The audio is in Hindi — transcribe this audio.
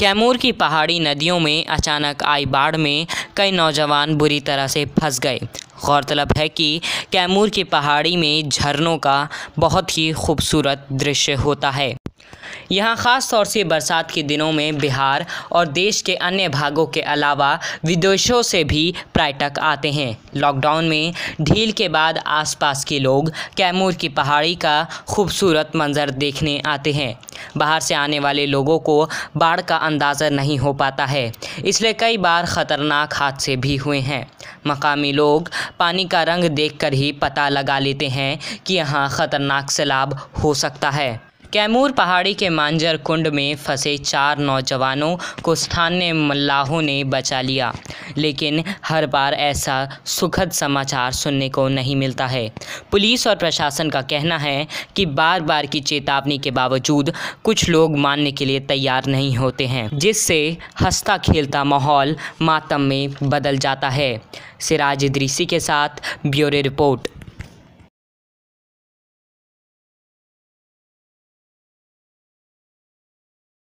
कैमूर की पहाड़ी नदियों में अचानक आई बाढ़ में कई नौजवान बुरी तरह से फंस गए। गौरतलब है कि कैमूर की पहाड़ी में झरनों का बहुत ही खूबसूरत दृश्य होता है। यहाँ ख़ास तौर से बरसात के दिनों में बिहार और देश के अन्य भागों के अलावा विदेशों से भी पर्यटक आते हैं। लॉकडाउन में ढील के बाद आसपास के लोग कैमूर की पहाड़ी का खूबसूरत मंजर देखने आते हैं। बाहर से आने वाले लोगों को बाढ़ का अंदाज़ा नहीं हो पाता है। इसलिए कई बार ख़तरनाक हादसे भी हुए हैं। मकामी लोग पानी का रंग देखकर ही पता लगा लेते हैं कि यहाँ ख़तरनाक सैलाब हो सकता है। कैमूर पहाड़ी के मांजर कुंड में फंसे चार नौजवानों को स्थानीय मल्लाहों ने बचा लिया। लेकिन हर बार ऐसा सुखद समाचार सुनने को नहीं मिलता है। पुलिस और प्रशासन का कहना है कि बार बार की चेतावनी के बावजूद कुछ लोग मानने के लिए तैयार नहीं होते हैं, जिससे हंसता खेलता माहौल मातम में बदल जाता है। सिराज इदरीसी के साथ ब्यूरो रिपोर्ट।